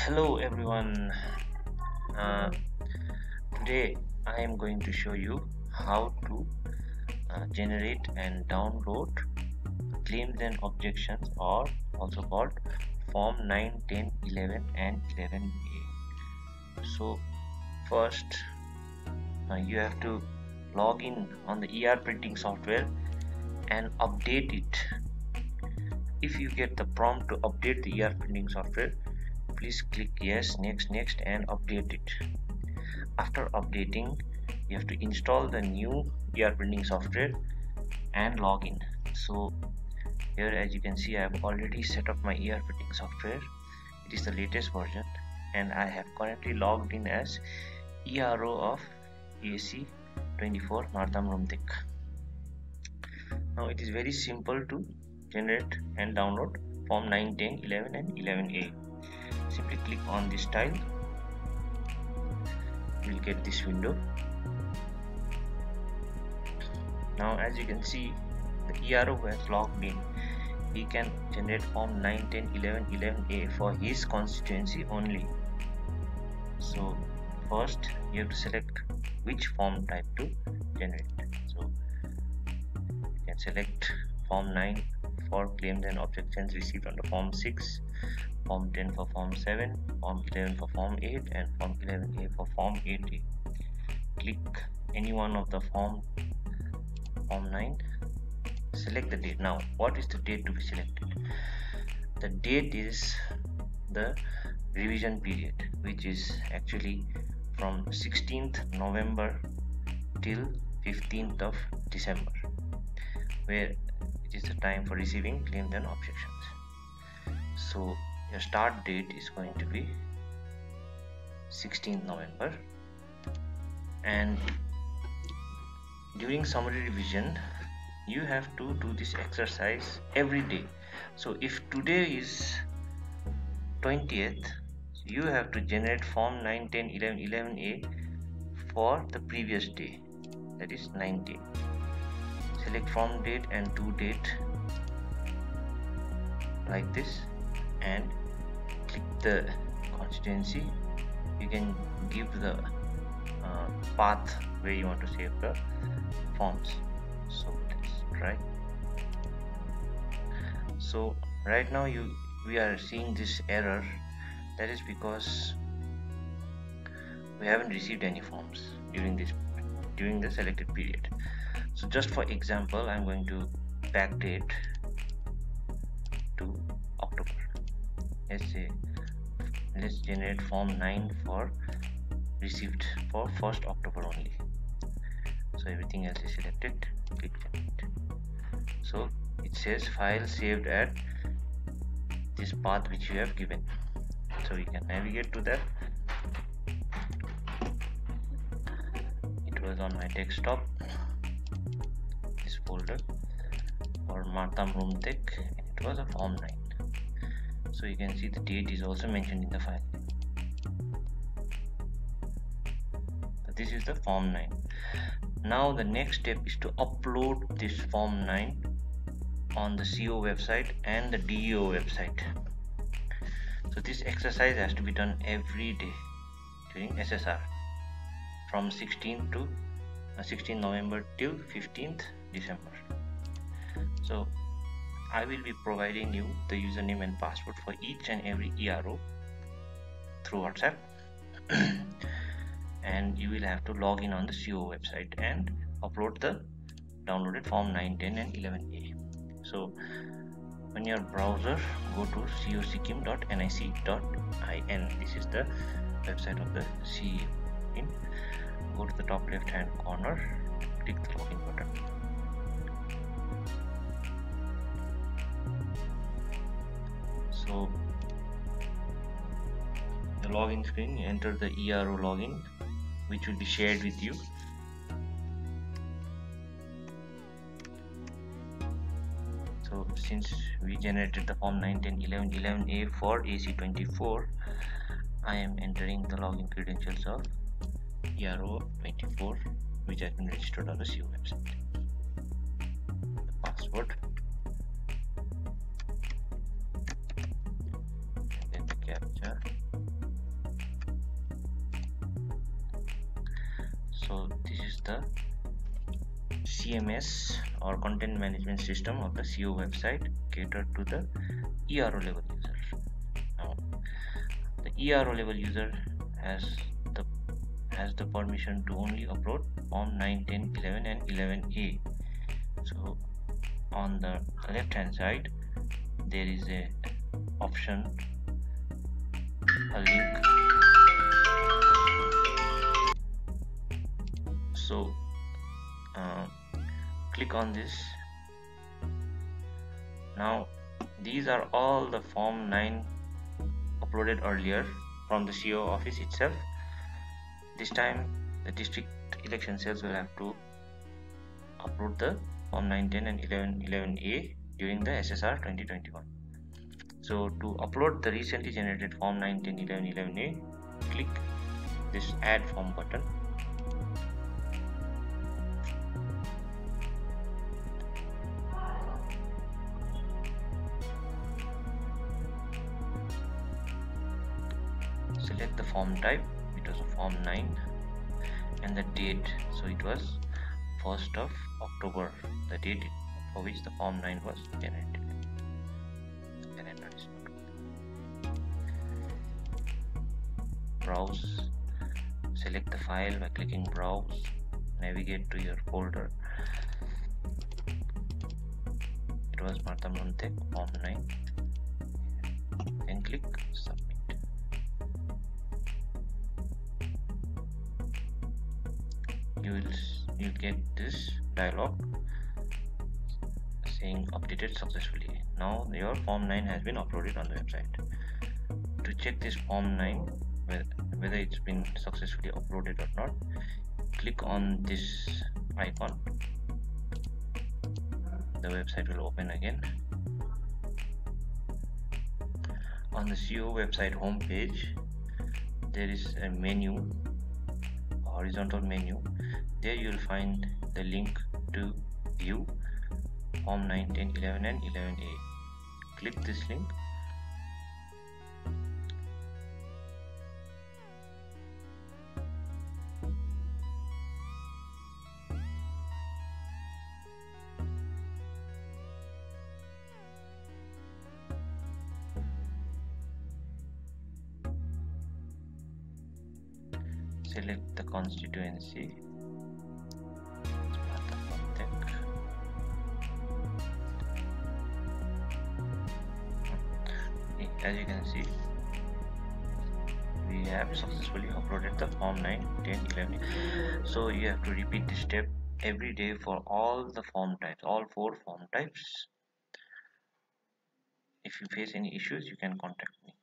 hello everyone. Uh, today I am going to show you how to uh, generate and download claims and objections or also called form 9 10 11 and 11a so first uh, you have to log in on the ER printing software and update it. If you get the prompt to update the ER printing software please click yes next next and update it. After updating you have to install the new ER printing software and log in. So here as you can see I have already set up my ER printing software. It is the latest version and I have currently logged in as ERO of AC24 Martam Rumtek now it is very simple to generate and download form 9 10 11 and 11a simply click on this tile. You will get this window. Now as you can see the ERO who has logged in. He can generate form 9 10 11 11a for his constituency only. So first you have to select which form type to generate. So you can select form 9 for claims and objections received under form 6 form 10 for form 7 form 11 for form 8 and form 11a for form 8a click any one of the form form 9 select the date. Now what is the date to be selected? The date is the revision period which is actually from 16th November till 15th of December where it is the time for receiving claims and objections. So your start date is going to be 16th November. And during summary revision you have to do this exercise every day. So if today is 20th you have to generate form 9 10 11 11a for the previous day. That is 19 select from date and to date like this and click the constituency. You can give the uh, path where you want to save the forms. So let's try so right now you we are seeing this error. That is because we haven't received any forms during this during the selected period so just for example i'm going to backdate to october. Let's say let's generate form 9 for received for 1st October only. So everything else is selected. Click generate. So it says file saved at this path which you have given. So you can navigate to that. It was on my desktop folder for Martam Rumtek it was a form 9 so you can see the date is also mentioned in the file. So this is the form 9 now the next step is to upload this form 9 on the CEO website and the DEO website. So this exercise has to be done every day during SSR from 16th to uh, 16th November till 15th December so I will be providing you the username and password for each and every ERO through WhatsApp and you will have to log in on the CEO website and upload the downloaded form 9, 10 and 11a. So on your browser go to ceosikkim.nic.in this is the website of the CEO. Go to the top left hand corner click the login button login screen enter the ERO login which will be shared with you. So since we generated the form 910 11 11a for AC24 I am entering the login credentials of ERO 24 which has been registered on the CEO website. The password the CMS or content management system of the CEO website catered to the ERO level user. Now, the ERO level user has the has the permission to only upload form 9, 10, 11 and 11a. So on the left hand side there is a option a link so uh, click on this. Now these are all the form 9 uploaded earlier from the CEO office itself. This time the district election cells will have to upload the form 9 10 and 11 11a during the SSR 2021 so to upload the recently generated form 9 10 11 11a click this add form button select the form type. It was a form 9 and the date so it was 1st of October. The date for which the form 9 was generated. Browse. Select the file by clicking browse. Navigate to your folder. It was Martha Monte form 9 and click submit you will you get this dialog saying updated successfully. Now your form 9 has been uploaded on the website. To check this form 9 whether it's been successfully uploaded or not click on this icon. The website will open again. On the CEO website homepage there is a menu horizontal menu. There you will find the link to view form 9 10 11 and 11a click this link select the constituency. As you can see we have successfully uploaded the form 9 10 11 so you have to repeat this step every day for all the form types all four form types. If you face any issues you can contact me